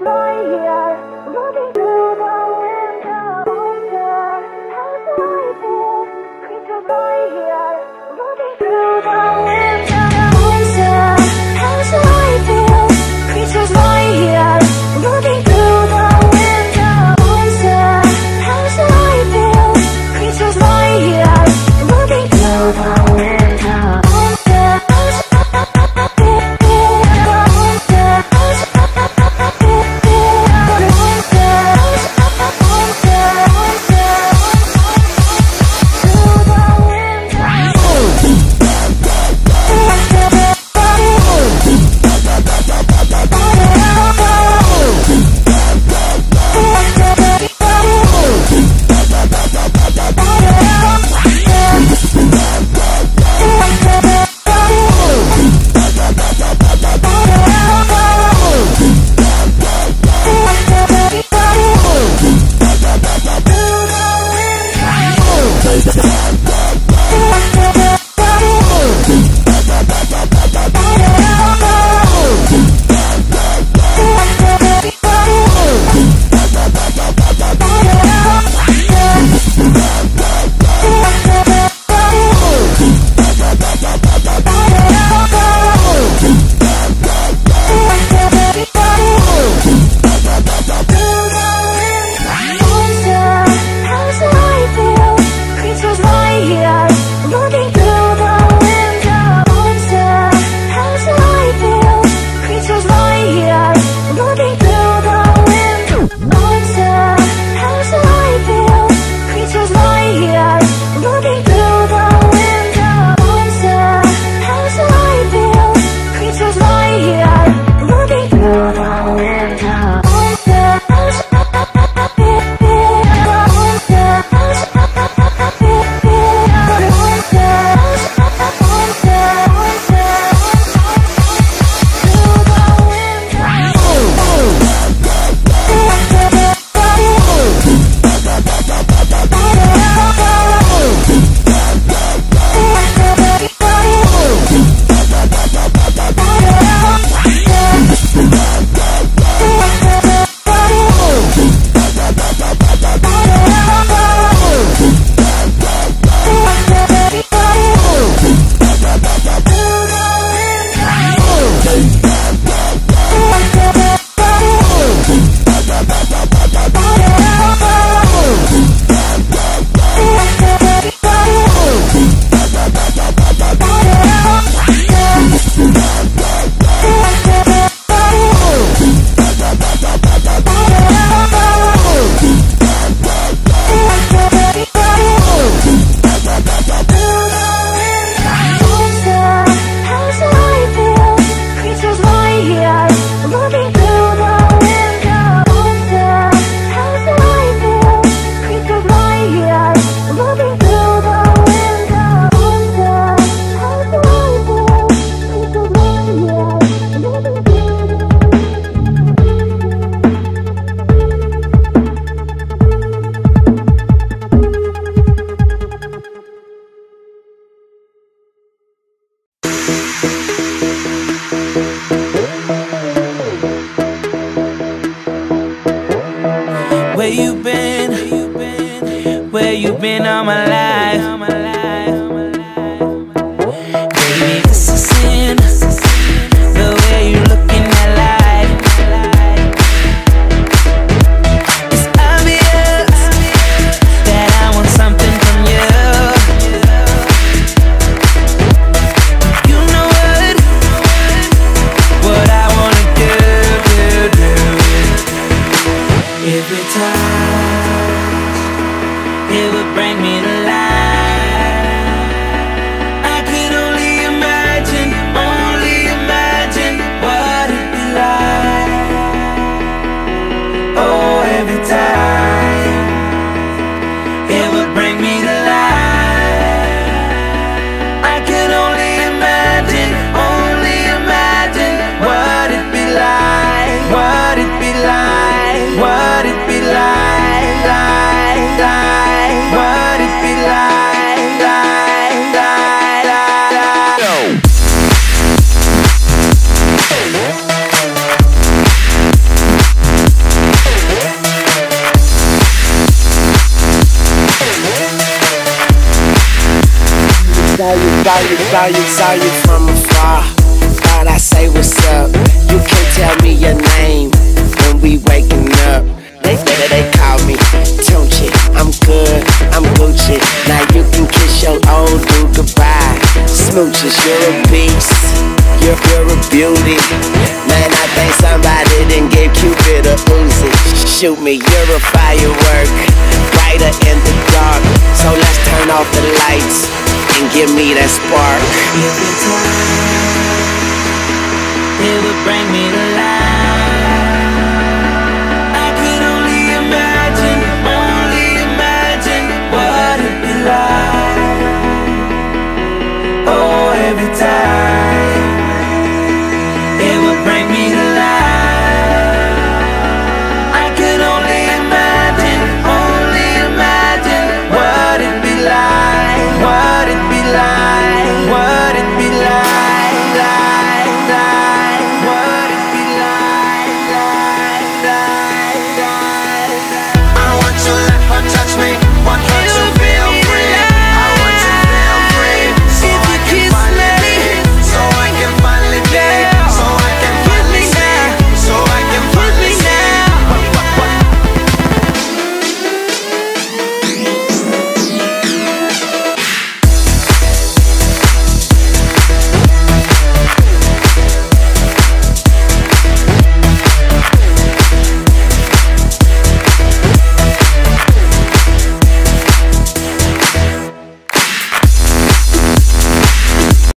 Roy here, looking been all my life. Baby, this is sin. The way you. It's obvious that I want something from you. You know what? What I wanna do, do, do. Every time. Every bring me to Saw you, saw you, saw you from afar. Thought I say what's up. You can't tell me your name when we waking up. They they, they call me Tunchi. I'm good, I'm Gucci. Now you can kiss your old dude goodbye. Smooches, you're a beast. You're, you're a beauty. Man, I think somebody didn't give Cupid a Uzi. Shoot me, you're a firework. Brighter in the dark. So let's turn off the lights and give me that spark. If it's time, it would bring me to life.